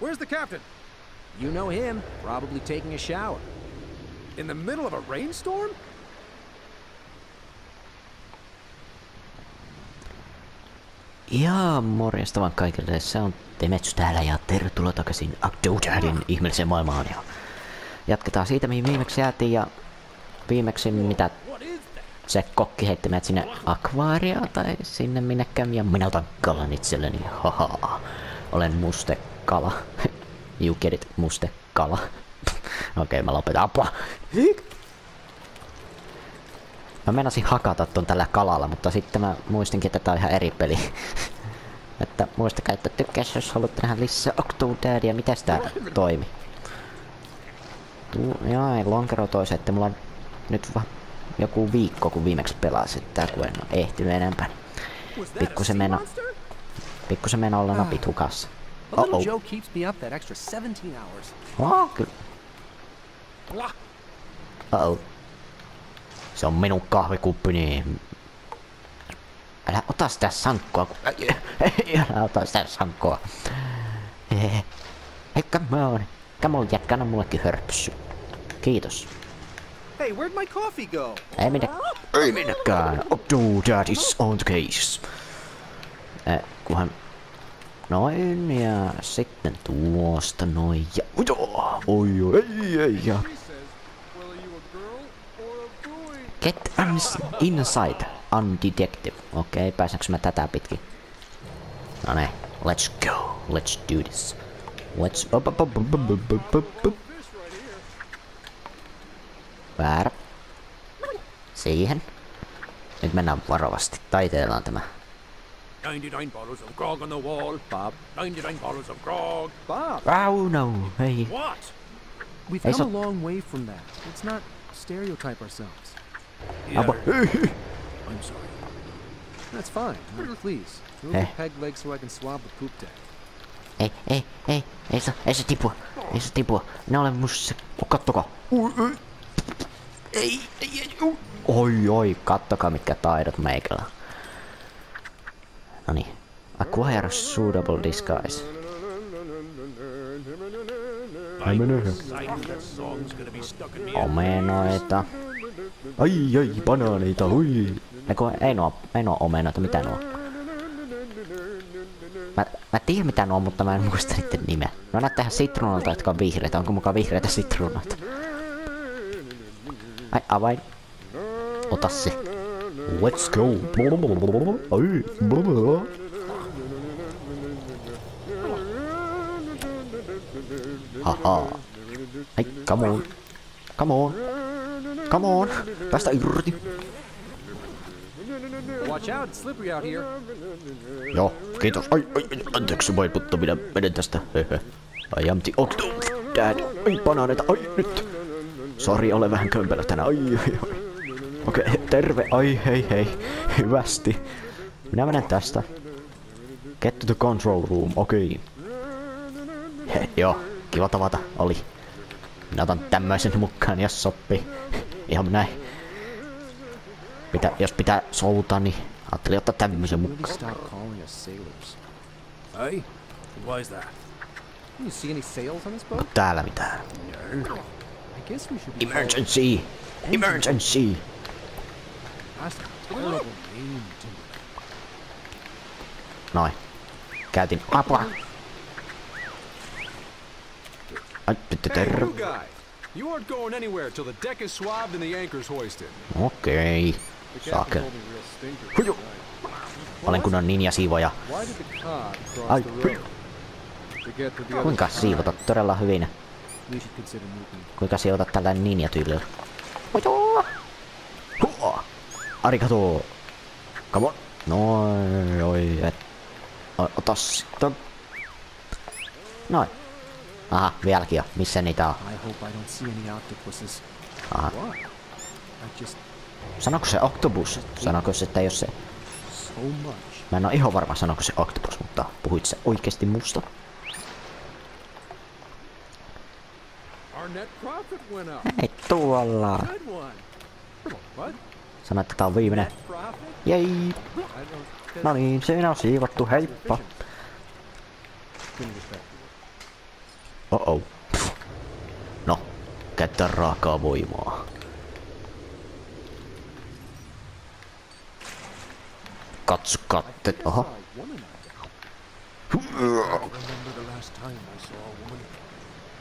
Where's the captain? You know him, probably taking a shower. In the middle of a rainstorm? Ja morjesta vaan kaikille, se on Temetsy täällä ja tervetuloa takaisin Abdojadin ihmeelliseen maailmaan. Ja jatketaan siitä mihin viimeksi jäätiin ja viimeksi mitä se kokki heitti meidät sinne akvaaria tai sinne minnekään ja minä otan kalan itselleni, haha. Olen mustekala. You get it, mustekala. Okei, okay, mä lopetan. Apua. Mä menasin hakata ton tällä kalalla, mutta sitten mä muistinkin, että tää on ihan eri peli. että muistakaa, että tykkäis, jos haluatte nähdä lisää Octodadia, miten tää toimi. Tuu, joo, ei lonkero toisi, että mulla on nyt vaan joku viikko, kun viimeksi pelasin tää, kun en oo ehtinyt enempää. Pikkusen meno, pikkusen meno olla napit hukassa. But little Oh-oh. Joe keeps me up that extra 17 hours. Oh, kyllä. Uh-oh. Se on minun kahvikuppini. Älä ota sitä sankkoa. kun- Älä ota sitä sankkoa. Eh, Hei, come on. Come on, jätkä, anna mullekin hörpsy. Kiitos. Hey, where'd my coffee go? Ei minne, ei minnekään. Oh, that is on the case. Eh, kunhan noin ja sitten tuosta noin ja... Oi, oi, oi, ei, ei, ja... Get inside, undetected. Okei, okay, pääsenkö mä tätä pitkin? No niin, let's go, let's do this. Let's... Op, op, op, op, op, op, op, op. Väärä. Siihen. Nyt mennään varovasti. Taiteellaan tämä. 99 bottles of grog on the wall, Bob. 99 bottles of grog. Bob, Oh no, Hey. What? we've Hey, come so- a long way from that. Let's not stereotype ourselves. Abo. I'm sorry. That's fine. Now, please, move Hey. the peg leg so I can swab the poop deck. Ei, ei, ei, ei se, ei se tipua. Ei se tipua. Minä olen musta. Kattoko. Ei, ei, ei, uu. Oi, oi, kattokaa mitkä taidot meikällä. Noniin. Acquire suitable disguise. Ai. Omenoita. Ai, ai, banaaneita, ui. Eiku, ei nuo, ei nuo omenoita, mitä nuo? Mä, mä tiedän mitä nuo, mutta mä en muista niiden nimeä. No näyttää ihan sitruunalta, jotka on vihreitä. Onko mukaan vihreitä sitruunoita? Ai, avain. Ota se. Let's go. Ai. Haha. Ai, come on. Come on. Come on. Päästä irti. Watch out, it's slippery out here. Joo, kiitos. Ai, ai, ai, anteeksi vain, mutta minä menen tästä. Hehe. I am the Octo Dad. Ai, banaaneita. Ai, nyt. Sori, olen vähän kömpelö tänään. Ai, ai, ai. Okei, okay, terve. Ai, hei, hei. Hyvästi. Minä menen tästä. Get to the control room. Okei. Okay. He, joo, kiva tavata. Oli. Minä otan tämmöisen mukaan, jos sopii. Ihan näin. Mitä, jos pitää soutaa, niin ajattelin ottaa tämmöisen mukaan. Hey? Why is that? You see any sails on this boat? Täällä mitään. I guess we should be Emergency! Emergency! That's terrible. Noin. Käytin apua. Terve. You aren't going anywhere till the deck is swabbed and the anchor's hoisted. Okei. Real stinker. Huju. Olen kunnon cod cross Ai, the huju. road? To get to the other Kuinka siivota todella hyvin? We should consider moving. Kuinka siivota tällä ninja-tyylillä? Huju. Huo. Arigato. Come on. Noin, oi, et. O- Ota sitten. Noin. Aha, vieläkin jo. Missä niitä on? I hope I don't see any octopuses. Aha. Why? I just Sanoiko se octopus? Sanoiko se, että jos se... so much. Mä en oo ihan varma sanoiko se octopus, mutta puhuit se oikeesti musta? Our net profit went up. Ei tuolla. Sano, että tää on viimeinen. Jei. No niin, siinä on siivottu, heippa. Get back. Oh-oh. No, käyttää raakaa voimaa. Katso?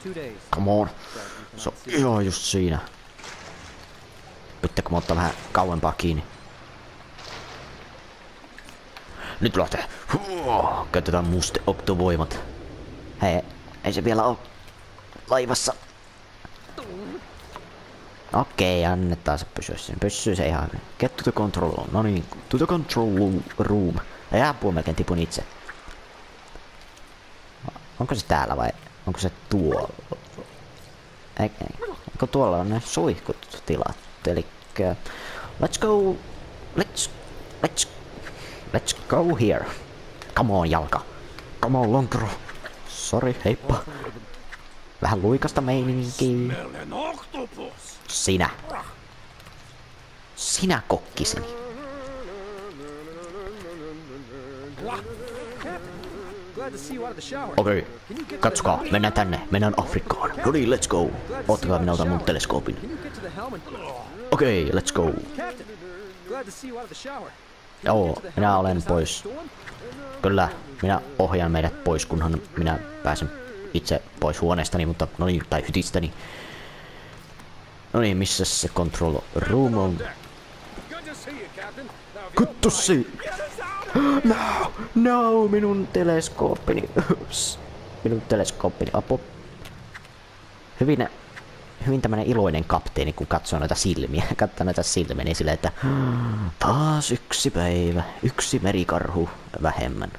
Two days. Come on. Se on ihan just siinä. Pitääkö mä ottaa vähän kauempaa kiinni? Nyt lähtee. Käytetään muste oktovoimat. Hei, ei se vielä oo laivassa. Okei, annetaan se pysyä siinä. Pysyy se ihan. Get to the control room. No niin, to the control room. Ei apua melkein tipun itse. Onko se täällä vai onko se tuolla? Ei, ei. Onko tuolla on ne suihkut tilat? Elikkä... Let's go... Let's... Let's... Let's go here. Come on, jalka. Come on, lonkero. Sorry, heippa. Vähän luikasta meininkiä. Sinä. Sinä kokkiseni. Okei, okay. katsokaa, mennään tänne, mennään Afrikkaan. No niin, let's go. Ottakaa, minä otan mun teleskoopin. Okei, okay, let's go. Joo, minä olen pois. Kyllä, minä ohjaan meidät pois, kunhan minä pääsen itse pois huoneestani, mutta no niin, tai hytistäni. No niin, missä se control room on? Good to see you, No, no, minun teleskooppini. minun teleskooppini, apu. Hyvin, hyvin tämmönen iloinen kapteeni, kun katsoo noita silmiä. Katsoo noita silmiä, niin silleen, että taas yksi päivä, yksi merikarhu vähemmän.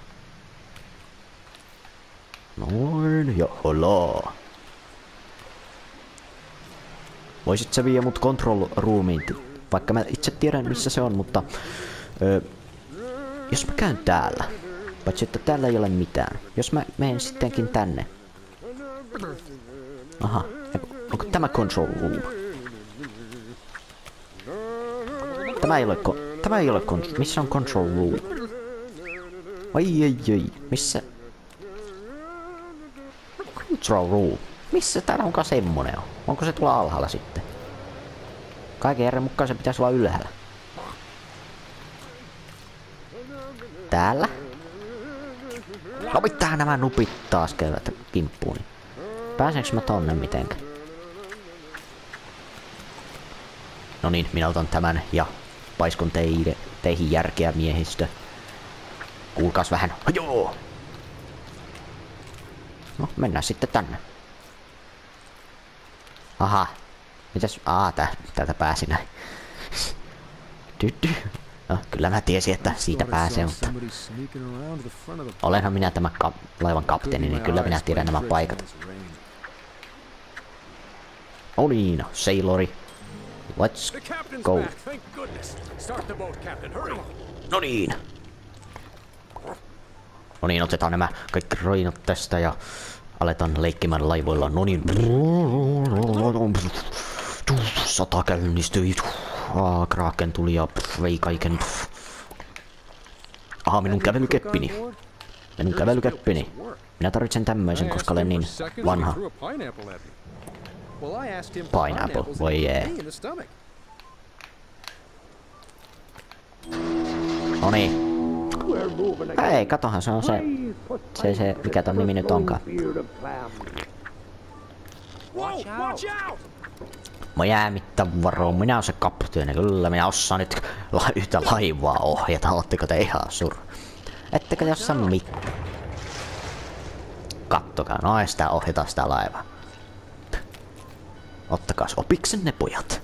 Noin, johola. Voisit sä viedä mut control roomiin, vaikka mä itse tiedän missä se on, mutta... Ö, jos mä käyn täällä, paitsi että täällä ei ole mitään. Jos mä menen sittenkin tänne. Aha, onko tämä control room? Tämä ei ole, ko- tämä ei ole con- missä on control room? Ai ai ai, missä? Control room. Missä täällä onkaan semmonen on? Onko se tuolla alhaalla sitten? Kaiken järjen mukaan se pitäisi olla ylhäällä. Täällä? Pitää nämä nupit taas käyvät kimppuuni. Pääsenkö mä tonne mitenkä? No niin, minä otan tämän ja paiskun teille, teihin järkeä miehistö. Kuulkaas vähän. Joo! No, mennään sitten tänne. Aha. Mitäs? Aa, tä, täältä pääsi näin. No, kyllä mä tiesin, että siitä pääsee, mutta... Olenhan minä tämä ka- laivan kapteeni, niin kyllä minä tiedän nämä paikat. No niin, sailori. Let's go. back, thank goodness. Start the boat, Captain. Hurry. No niin. No niin, otetaan nämä kaikki roinot tästä ja aletaan leikkimään laivoilla. No niin. Sata käynnistyi. Aa, Kraken tuli ja pff, vei kaiken. Pff. Aha, minun kävelykeppini. Minun kävelykeppini. Minä tarvitsen tämmöisen, koska olen niin vanha. Pineapple, voi jee. in the stomach. No niin. Ei, katohan se on se, se, se mikä ton nimi nyt onkaan. Watch out! Mä jäämittä varoon, minä oon se kapteeni, kyllä minä osaan nyt la- yhtä laivaa ohjata, ootteko te ihan sur? Ettekö te osaa mit... Kattokaa, no sitä ohjata sitä laivaa. Ottakaas opiksenne pojat.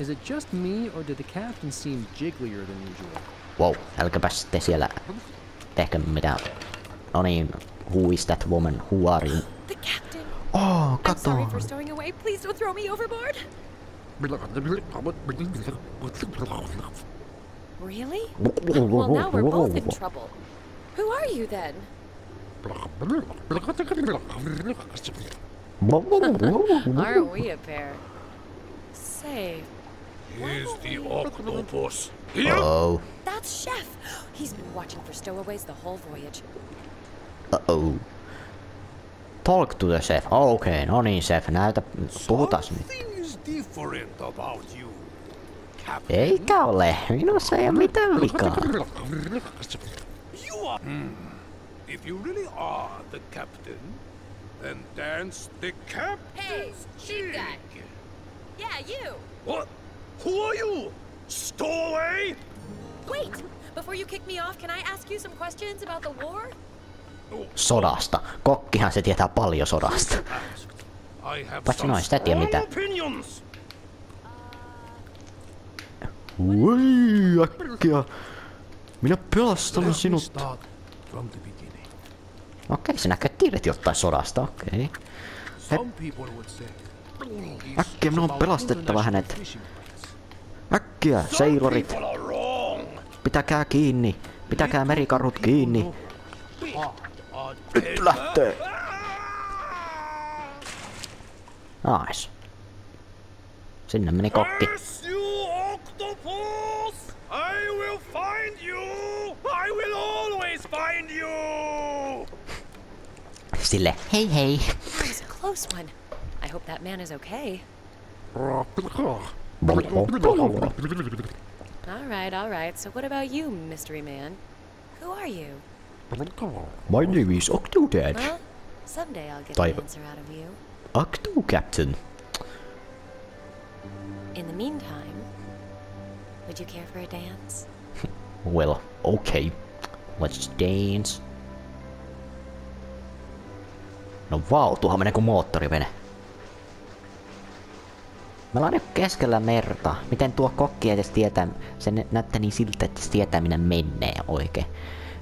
Is it just me, or did the captain seem jigglier than usual? Wow, älkääpä sitten siellä tehkö mitään. No niin, who is that woman? Who are you? The captain. Oh, I'm kato. sorry for stowing away. Please don't throw me overboard. Really? Well, now we're both in trouble. Who are you then? Aren't we a pair? Say, Here's the octopus. Here! Oh, that's Chef. He's been watching for stowaways the whole voyage. uh oh. Talk to the chef. Okei, okay, no niin chef, näytä, puhutas nyt. Something about you, Captain. Eikä ole, minussa ei ole mitään vikaa. You are. Hmm. If you really are the captain, then dance the captain's Hey, sheep jig. Yeah, you. What? Who are you? Stowaway? Wait! Before you kick me off, can I ask you some questions about the war? Sodasta. Kokkihan se tietää paljon sodasta. Paitsi noin, sitä tiedä opinions. Ui, äkkiä. Minä pelastan sinut. Okei, sinä tiedät jotain sodasta, okei. "He's Äkkiä minun on pelastettava hänet. fishing rights." Äkkiä, seilorit, pitäkää kiinni. Pitäkää merikarhut kiinni. Nyt lähtee. Nice. Sinne meni kokki. Curse octopus! I will find you! I will always find you! Sille, hei hei. That was a close one. I hope that man is okay. All right, all right. So what about you, mystery man? Who are you? My name is Octodad. Well, someday I'll get answer out of you. Octo Captain. In the meantime, would you care for a dance? Well, okay. Let's dance. No vau, tuohon menee kuin moottorivene. Me ollaan nyt keskellä merta. Miten tuo kokki edes tietää, se nä- näyttää niin siltä, että se tietää minne menee oikein.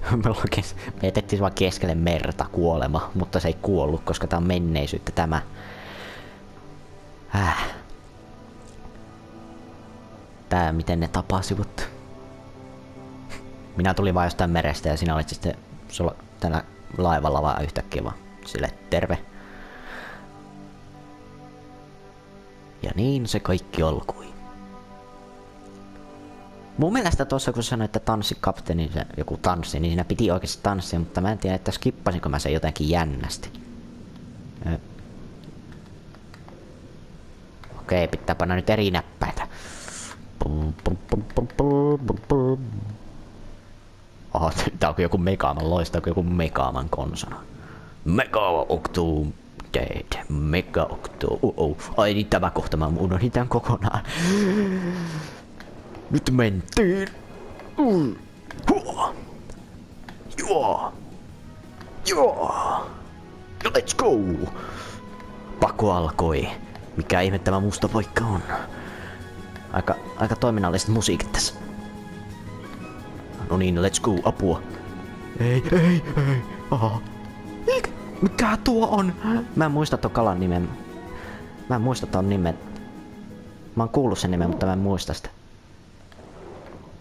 Me, kes- me jätettiin vaan keskelle merta kuolema, mutta se ei kuollut, koska tää on menneisyyttä tämä. Äh. Tää miten ne tapasivat. Minä tulin vaan jostain merestä ja sinä olit sitten sulla tällä laivalla vaan yhtäkkiä vaan sille terve. Ja niin se kaikki alkoi. Mun mielestä tuossa kun sanoit, että tanssi kapteeni, joku tanssi, niin siinä piti oikeasti tanssia, mutta mä en tiedä, että skippasinko mä sen jotenkin jännästi. Okei, pitää panna nyt eri näppäitä. Oho, tää onko joku Megaman, loistaako joku Megaman konsona? Mega Octo Dead, Mega Octo, oh, oh. Ai niin tämä kohta mä unohdin tän kokonaan. Nyt mentiin. Huo. Joo. Joo. Let's go. Pako alkoi. Mikä ihme tämä musta paikka on? Aika, aika toiminnalliset musiikit tässä. No niin, let's go, apua. Ei, ei, ei. Aha. Mikä, mikä tuo on? Mä en muista tuon kalan nimen. Mä en muista tuon nimen. Mä oon kuullut sen nimen, mutta mä en muista sitä.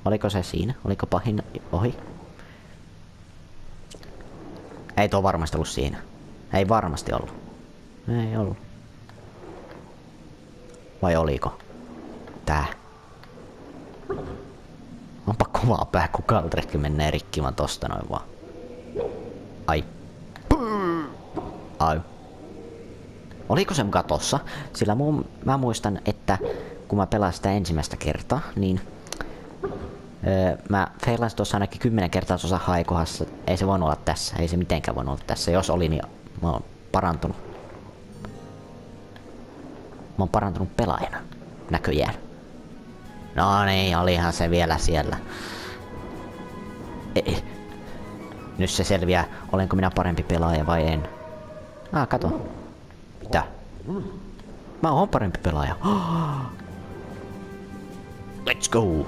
Oliko se siinä? Oliko pahin ohi? Ei tuo varmasti ollut siinä. Ei varmasti ollut. Ei ollut. Vai oliko? Tää. Onpa kovaa pää, kun kaltrekki menee rikki vaan tosta noin vaan. Ai. Ai. Oliko se muka tossa? Sillä mun, mä muistan, että kun mä pelasin sitä ensimmäistä kertaa, niin öö, mä feilasin tuossa ainakin kymmenen kertaa tuossa haikohassa. Ei se voinut olla tässä, ei se mitenkään voinut olla tässä. Jos oli, niin mä oon parantunut. Mä oon parantunut pelaajana, näköjään. No niin, olihan se vielä siellä. Ei. Nyt se selviää, olenko minä parempi pelaaja vai en. Ah, kato. Mitä? Mä oon parempi pelaaja. Let's go.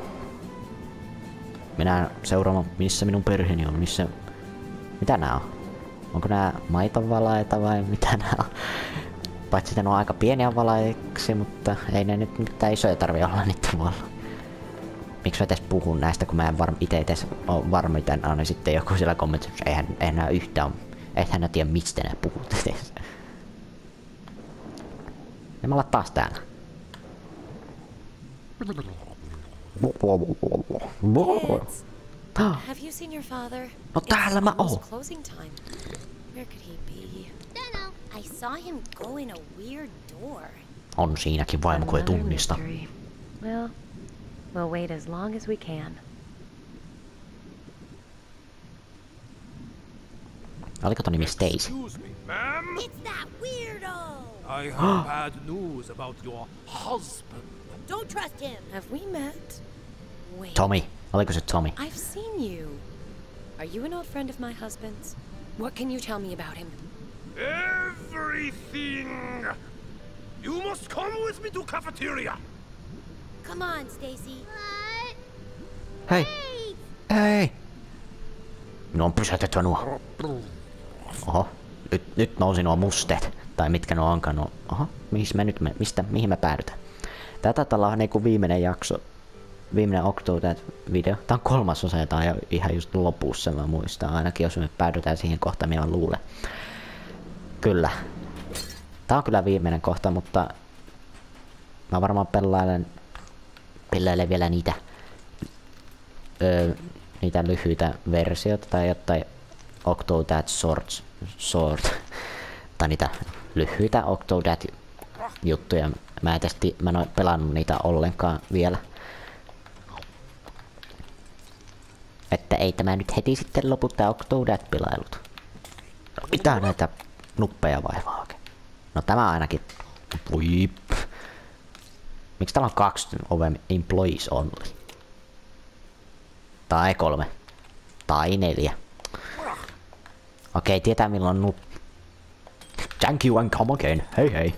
Minä seuraamaan, missä minun perheeni on, missä... Mitä nää on? Onko nää maitovalaita vai mitä nää on? Paitsi että ne on aika pieniä valaiksi, mutta ei ne nyt mitään isoja tarvi olla niiden valla. Miksi mä edes puhun näistä, kun mä en varm ite edes oo varma, mitä nää on, niin sitten joku siellä kommentissa, eihän, eihän nää yhtään, eihän nää tiedä mistä nää puhut edes. Ja mä taas täällä. Kids, have you seen your father? No täällä mä almost oon. closing time. Where could he be? I saw him go in a weird door. On siinäkin vaimo, kun ei Another tunnista. mystery. Well, we'll wait as long as we can. Oliko ton nimi Stacy? Excuse me, ma'am. It's that weirdo! I have bad news about your husband. Don't trust him. Have we met? Wait. Tommy. Oliko se Tommy? I've seen you. Are you an old friend of my husband's? What can you tell me about him? Everything. You must come with me to cafeteria. Come on, Stacy. Hei! Hei! Minun on pysäytettävä nuo. Oho, nyt, nyt nousi nuo musteet. Tai mitkä nuo onkaan nuo. Oho, mihin me nyt, me, mistä, mihin me päädytään? Tää taitaa olla niinku viimeinen jakso. Viimeinen Octodad video. Tää on kolmas osa ja tää on ihan just lopussa mä muistan. Ainakin jos me päädytään siihen kohtaan, minä luulen. Kyllä. Tää on kyllä viimeinen kohta, mutta mä varmaan pelailen, pelailen vielä niitä öö, niitä lyhyitä versioita tai jotain Octodad Swords, Sword, tai niitä lyhyitä Octodad juttuja. Mä, en tästä, mä en oo pelannut niitä ollenkaan vielä. Että ei tämä nyt heti sitten lopu tää Octodad pilailut. No, mitä näitä nuppeja vaivaa oikein? No tämä ainakin... Voi... Miksi täällä on kaksi Oven Employees Only? Tai kolme. Tai neljä. Okei, tietää milloin nup... Thank you and come again. Hei hei.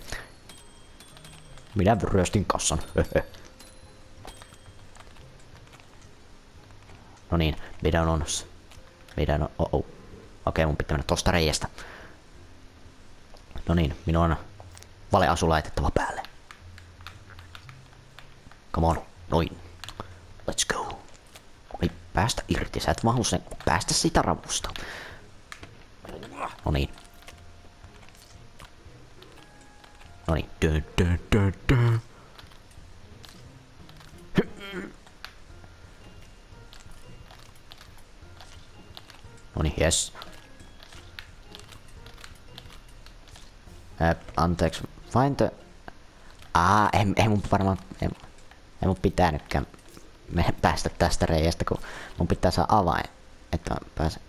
Minä ryöstin kassan. no niin, meidän on... Meidän on... Oh oh. Okei, mun pitää mennä tosta reiästä. No niin, minun on valeasu laitettava päälle. Come on, noin. Let's go. Ei päästä irti, sä et sen päästä sitä ravusta. No niin. No niin. No niin, yes. Ää, anteeksi, find the... Aa, ei, ei mun varmaan... Ei, ei mun pitänytkään päästä tästä reiästä, kun mun pitää saada avain, että mä pääsen...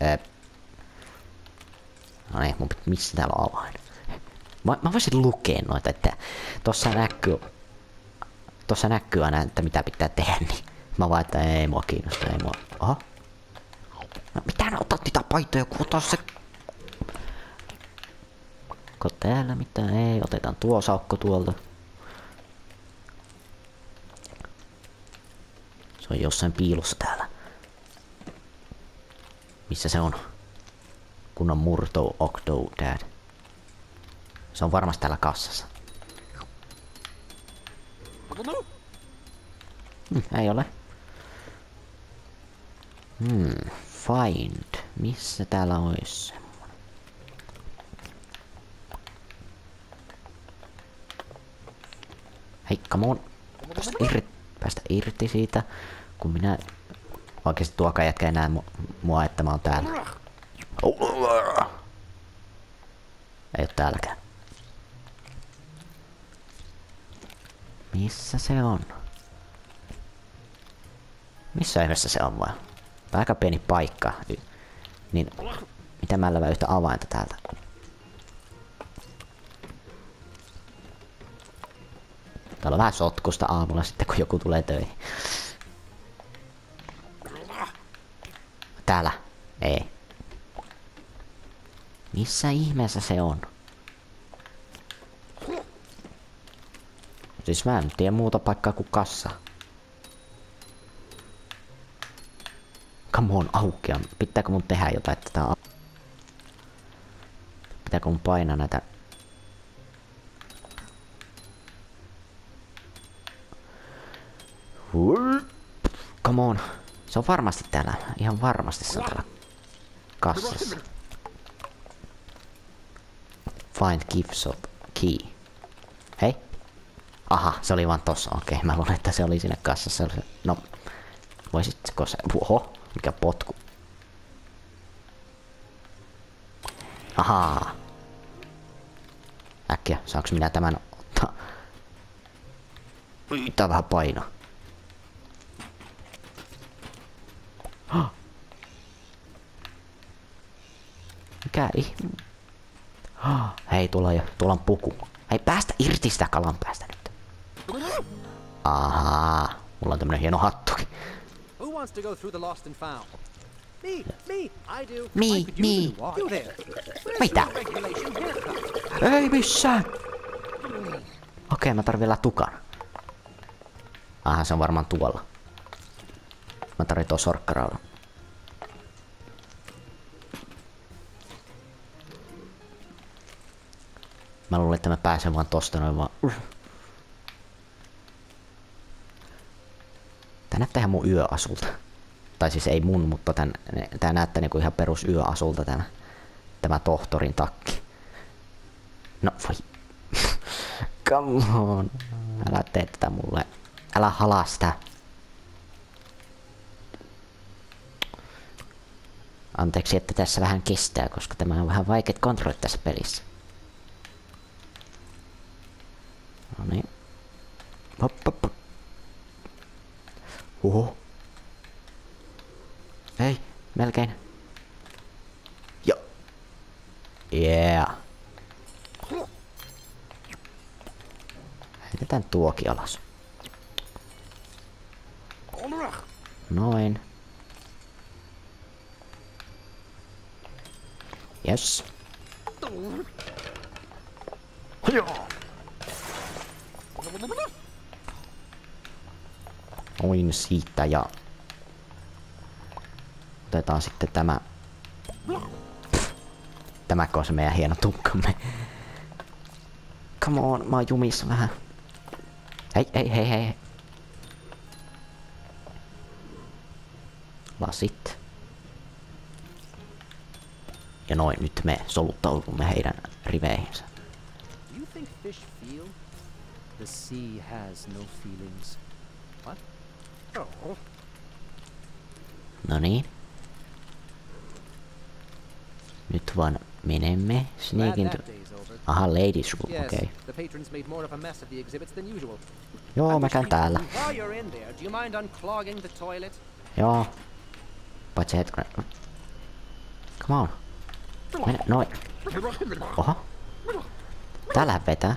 Ää, no niin, mun pitää... Missä täällä on avain? Mä, mä voisin lukea noita, että tossa näkyy... Tossa näkyy aina, että mitä pitää tehdä, niin mä vaan, että ei mua kiinnosta, ei mua... Oho. No, mitä ne otat niitä paitoja, kun ota se Onko täällä mitään? Ei, otetaan tuo saukko tuolta. Se on jossain piilossa täällä. Missä se on? Kunnon murto Octo Dad. Se on varmasti täällä kassassa. Hmm, ei ole. Hmm, find. Missä täällä olisi? Hei, come on. Päästä irti, päästä irti siitä, kun minä... Oikeesti tuokaan jätkä enää mu mua, että mä oon täällä. Ei oo täälläkään. Missä se on? Missä ihmeessä se on vai? Aika pieni paikka. Niin, mitä mä löyvän yhtä avainta täältä? Täällä on vähän sotkusta aamulla sitten, kun joku tulee töihin. Täällä. Ei. Missä ihmeessä se on? Siis mä en tiedä muuta paikkaa kuin kassa. Come on, aukea. Pitääkö mun tehdä jotain, että tää on... Pitääkö mun painaa näitä... Come on. Se on varmasti täällä. Ihan varmasti se on täällä kassassa. Find gift shop key. Hei. Aha, se oli vaan tossa. Okei, mä luulen, että se oli siinä kassassa. No, voisitko se... Oho, mikä potku. Ahaa. Äkkiä, saaks minä tämän ottaa? Ui, Tää vähän paino. Mikä ihme? Hei, tuolla, jo, tuolla on puku. Hei, päästä irti sitä kalan päästä nyt. Ahaa, mulla on tämmönen hieno hattukin. Wants to go through the lost and found? Me, me, I do. Me, me. Mitä? Ei missään! Okei, mä tarvin vielä tukan. Aha, se on varmaan tuolla. Mä tarvin tuon sorkkaraudan. Mä luulen, että mä pääsen vaan tosta noin vaan. Tää näyttää ihan mun yöasulta. Tai siis ei mun, mutta tän, tää näyttää niinku ihan perus yöasulta tämä, tämä tohtorin takki. No voi. Come on. Älä tee tätä mulle. Älä halaa sitä. Anteeksi, että tässä vähän kestää, koska tämä on vähän vaikeat kontrollit tässä pelissä. No niin. Hop, hop, hop. Oho. Hei, melkein. Joo. Yeah. Heitetään tuoki alas. Noin. Yes. Noin siitä ja... Otetaan sitten tämä... Tämäkö on se meidän hieno tukkamme? Come on, mä oon jumissa vähän. Hei, hei, hei, hei. Lasit. Ja noin, nyt me soluttaudumme heidän riveihinsä. You think fish feel? The sea has no feelings. No niin. Nyt vaan menemme sneakin... Aha, ladies room, okei. Okay. Joo, mä käyn täällä. Joo. Paitsi hetken. Come on. Mene, noin. Oho. Täällä vetää.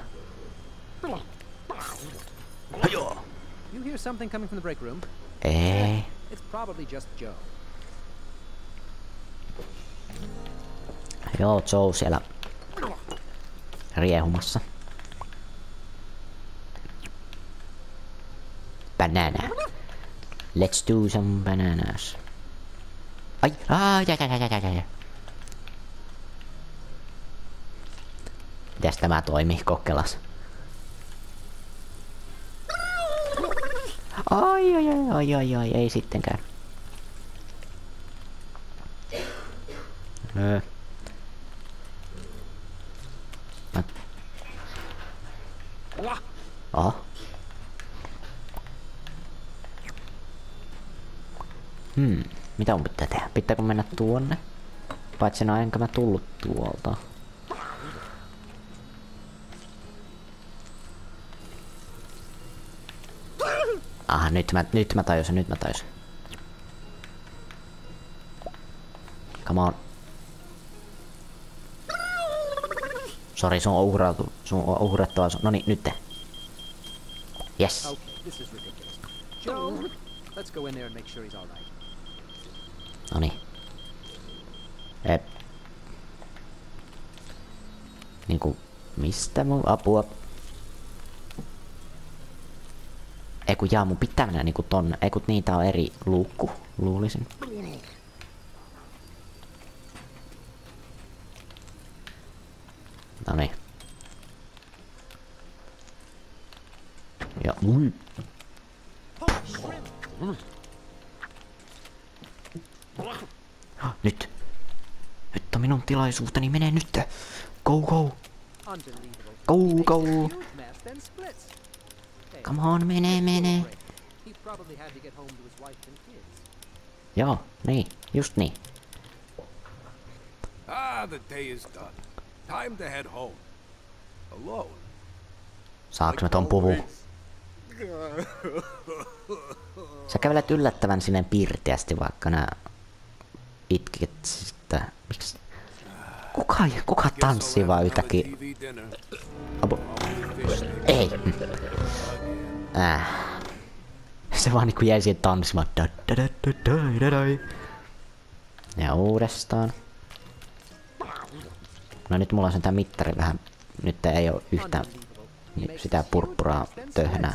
You hear something coming from the break room? Ei. It's probably just Joe. Joo, Joe siellä riehumassa. Banana. Let's do some bananas. Ai, ai, ai, ai, ai, ai, ai. Mitäs tämä toimii kokkelas? Ai, ai, ai, ai, ai, ai, ei sittenkään. Öö. Mä... Oho. Hmm, mitä mun pitää tehdä? Pitääkö mennä tuonne? Paitsi no enkä mä tullut tuolta. Aha, nyt mä, nyt mä tajusin, nyt mä tajusin. Come on. Sori, sun on uhrautu, sun on uhrattava, sun... Noniin, nyt. Yes. Okay, this is ridiculous. Joe, let's go in there and make sure he's all right. Noniin. Eh. Niinku, mistä mun apua? Ei kun jaa, mun pitää mennä niinku tonne. Ei kun niitä on eri luukku, luulisin. Noniin. Ja ui. Nyt. Nyt on minun tilaisuuteni, mene nyt. Go, go. Go, go. a huge mess, then splits. Hey, Come on, mene, mene. Joo, niin, just niin. Ah, the day is done. Time to head home. Alone. Saaks mä ton puvun? Sä kävelet yllättävän sinne pirteästi, vaikka nää itkit sitä. Miksi? Kuka, kuka tanssii vaan yhtäkkiä? TV Äh. Se vaan niinku jäi siihen tanssimaan. Da, da, da, da, da, da, da. Ja uudestaan. No nyt mulla on sen tää mittari vähän. Nyt ei oo yhtään sitä purppuraa töhnää.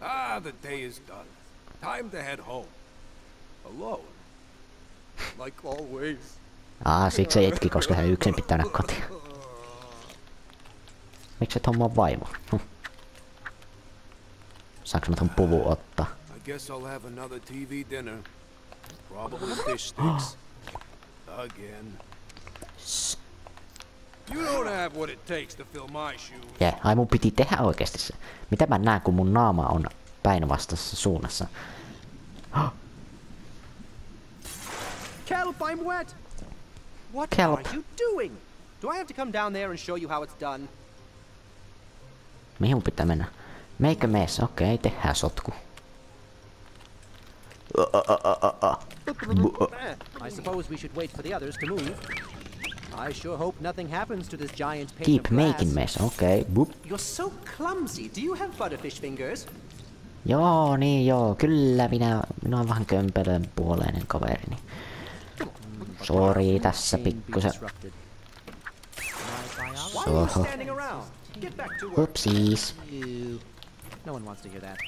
Ah, the day is done. Time to head home. Alone. Like always. Aa, siksi se itki, koska se yksin pitää mennä kotiin. Miksi et hommaa vaimo? Saanko mä ton puvun ottaa? I guess I'll have another TV dinner. Probably fish sticks. Again. You don't have what it takes to fill my shoes. Jee, ai mun piti tehdä oikeesti se. Mitä mä näen, kun mun naama on päinvastaisessa suunnassa? Kelp, I'm wet. What Kelp. are you doing? Do I have to come down there and show you how it's done? Mihin mun pitää mennä? Meikö mees? Okei, tehdään sotku. Keep making mess, okei. You're so clumsy. Do you have butterfish fingers? Joo, niin joo, kyllä minä, minä olen vähän kömpelön puoleinen kaverini. Sori tässä pikkusen. Disrupted. Get back to work. Upsiis. You. No one wants to hear that.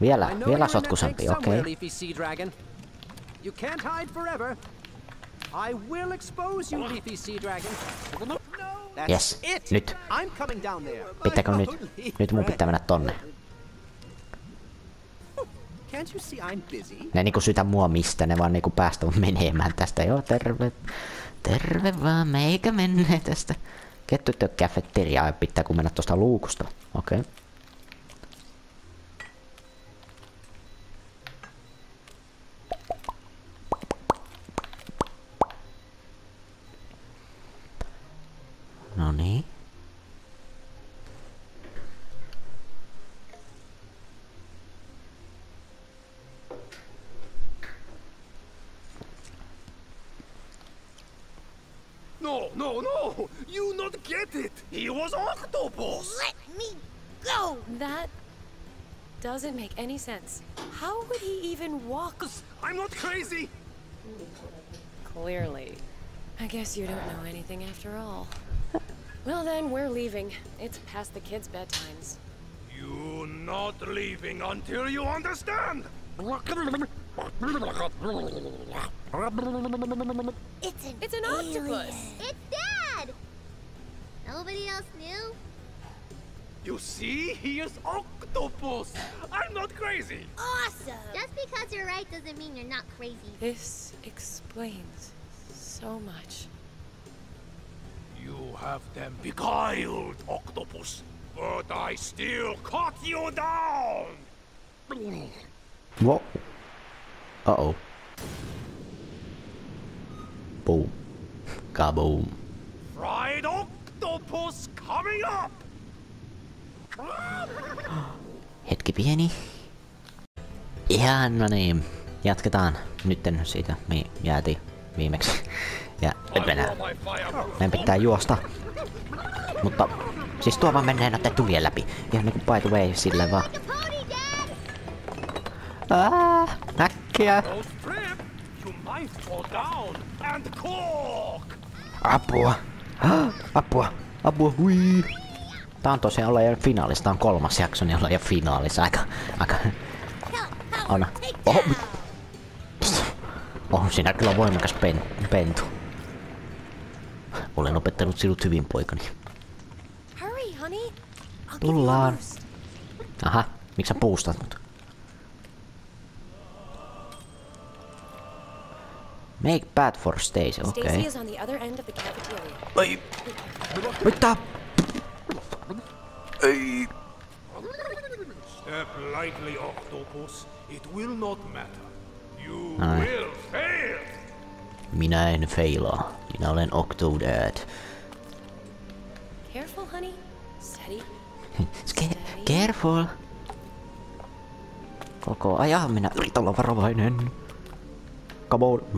Vielä, vielä tank okei. Dragon. You can't hide forever. I will expose you, Leafy Sea Dragon. No, Yes, it. nyt. I'm coming down there. Pitääkö nyt? Nyt mun pitää mennä tonne. Can't you see I'm busy? Ne niinku sytä mua mistä, ne vaan niinku päästä menemään tästä. Joo, terve. Terve vaan, meikä menee tästä. Kettu työ cafeteriaa pitää kun mennä tosta luukusta. Okei. Okay. No niin. No, no, no! You not get it! He was octopus! Let me go! That doesn't make any sense. How would he even walk? I'm not crazy! Clearly. I guess you don't know anything after all. Well then, we're leaving. It's past the kids' bedtimes. You not leaving until you understand! It's an It's an octopus! It's Nobody else knew? You see? He is octopus! I'm not crazy! Awesome! Just because you're right doesn't mean you're not crazy. This explains so much. You have them beguiled, octopus! But I still cut you down! What? Uh-oh. Boom. Kaboom. Octopus coming up! Hetki pieni. Ihan no niin. Jatketaan nytten siitä, mihin jäätiin viimeksi. Ja nyt mennään. Meidän pitää juosta. Mutta siis tuo vaan menee noiden tulien läpi. Ihan niinku by the way sille vaan. Aa, äkkiä. Apua. Ah, Apua. Apua, hui. Tää on tosiaan olla jo finaalissa. Tää on kolmas jakso, niin ollaan jo finaalissa. Aika, aika... Take Oho, mit- Oho, sinä kyllä voimakas pen, pentu. Olen opettanut sinut hyvin, poikani. Tullaan. Aha, miksi sä puustat mut? Make bad for Stacy, Okay. is on the other end of the cafeteria. Ai. Mitä? Ei. Step lightly, octopus. It will not matter. You Aye. will fail! Minä en feilaa. Minä olen Octodad. Careful, honey. Steady. Ske- careful. Koko ajan minä yritän olla varovainen. Come on. Dad,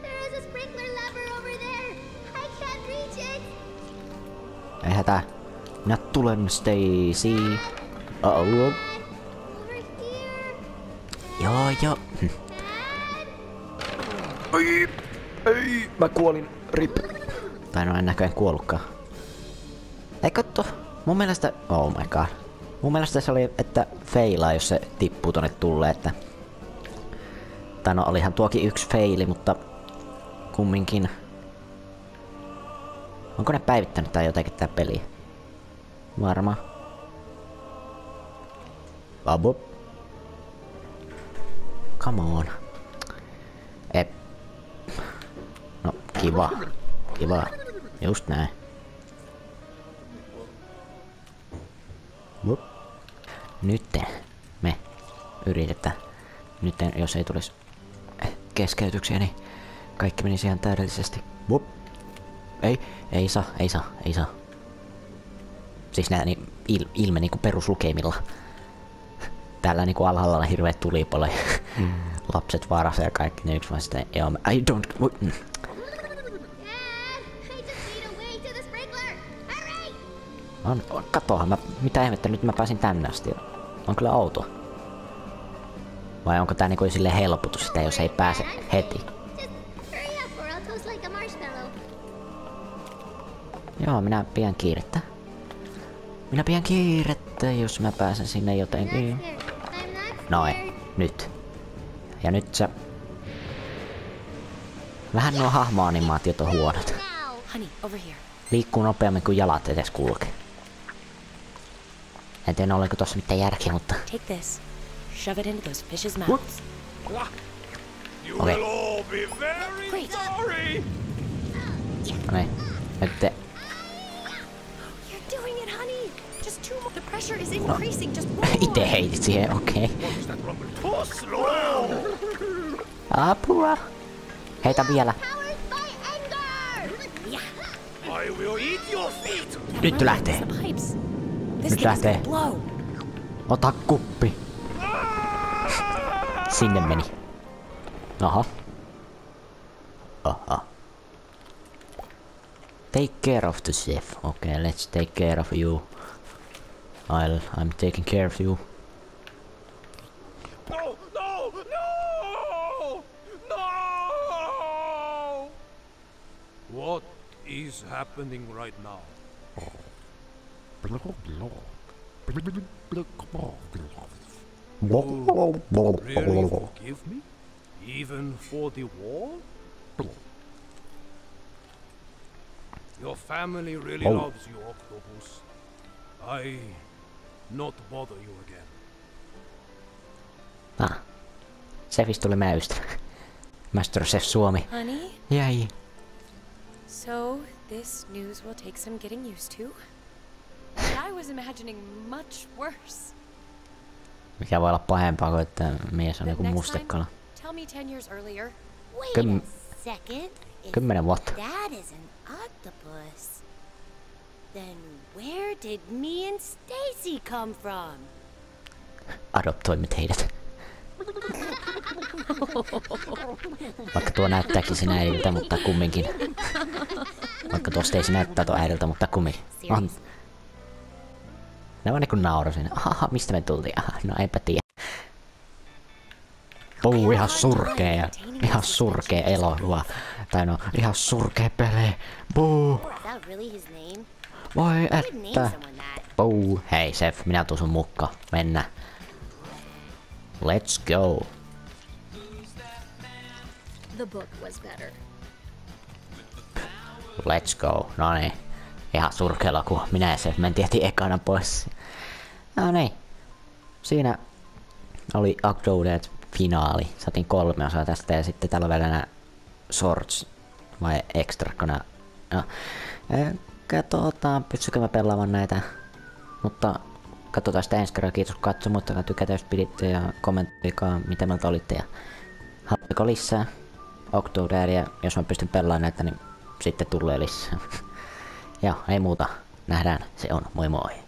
there is a sprinkler lever over there. I can't reach it. Ei hätää. Minä tulen, Stacy. Uh-oh. Over here. Joo, joo. Ei, ei, mä kuolin. Rip. Tai no en näköjään kuollutkaan. Ei katso. Mun mielestä... Oh my god. Mun mielestä se oli, että feilaa, jos se tippuu tonne tulee, että... Tai no olihan tuokin yksi feili, mutta... Kumminkin... Onko ne päivittänyt tää jotenkin tää peli? Varma. Abo. Come on. Ep. No, kiva. Kiva. Just näin. Vup. Nytten me yritetään. Nytten, jos ei tulisi keskeytyksiä, niin kaikki menisi ihan täydellisesti. Vup. Ei, ei saa, ei saa, ei saa. Siis nää niin, il, ilme niinku peruslukemilla. Täällä niinku alhaalla on hirveet tulipalo ja lapset vaarassa ja kaikki ne yksi vaan sitten, joo, mä, I don't, mm. On, on, katohan mä, mitä ihmettä, nyt mä pääsin tänne asti. On kyllä outo. Vai onko tää niinku sille helpotus sitä, jos ei pääse heti? Joo, minä pidän kiirettä. Minä pidän kiirettä, jos mä pääsen sinne jotenkin. Noin, nyt. Ja nyt se... Vähän nuo hahmoanimaatiot on huonot. Liikkuu nopeammin kuin jalat edes kulkee. En tiedä oliko tossa mitään järkeä, mutta... Take this. Shove it into those fish's mouths. You Okay. will all be very Great. sorry. No niin. Nyt te... You're doing it, honey. Just two more. The pressure is increasing. Just one more. Itse heitit siihen, okei. Slow. Apua! Heitä vielä. Powered by anger. I will eat your feet. Nyt lähtee. The pipes. This Nyt thing is lähtee. gonna blow. Ota kuppi. Sinne meni. Aha. Aha. Take care of the chef. Okay, let's take care of you. I'll, I'm taking care of you. No, no, no, no. What is happening right now? Oh. Really forgive me? Even for the war? Your family really Oh. loves you, Octopus. I not bother you again. Ah. Chefistä tuli meidän ystävä. Master Chef Suomi. Honey, Jäi. so this news will take some getting used to. I was imagining much worse. Mikä voi olla pahempaa kuin että mies on joku mustekala. time, tell me ten years earlier. Wait Kym- a second. If Kymmenen vuotta. That is an octopus. Then where did me and Stacy come from? Adoptoimme heidät. Vaikka tuo näyttääkin sen äidiltä, mutta kumminkin. Vaikka tuosta ei se näyttää tuo äidiltä, mutta kumminkin. On. Ne vaan niinku nauro siinä. Aha, mistä me tultiin? Aha, no eipä tiedä. Puu, ihan surkea ihan surkea elokuva. Tai no, ihan surkea peli. Puu, voi että. Puu, hei Sef, minä tuun sun mukka. Mennä. Let's go. The book was better. Let's go. No niin. Ihan surkealla kun minä ja Sef mentiin heti ekana pois. No niin. Siinä oli Uploaded finaali. Saatiin kolme osaa tästä ja sitten vielä nämä shorts vai extra kun nää- No. Katsotaan, pystykö mä pelaamaan näitä. Mutta katsotaan sitä ensi kerralla. Kiitos katsomusta, tykätä jos piditte ja kommentoikaa mitä mieltä olitte. Ja Haluatko lisää? Octodadia, jos mä pystyn pelaamaan näitä, niin sitten tulee lisää. Joo, ei muuta. Nähdään, se on. Moi moi.